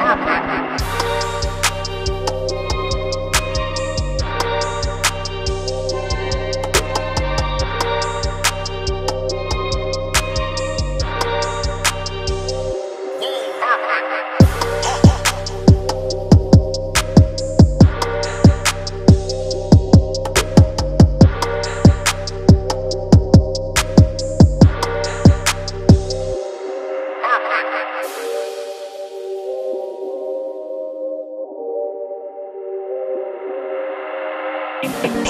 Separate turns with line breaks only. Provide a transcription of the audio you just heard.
Perfect. Thank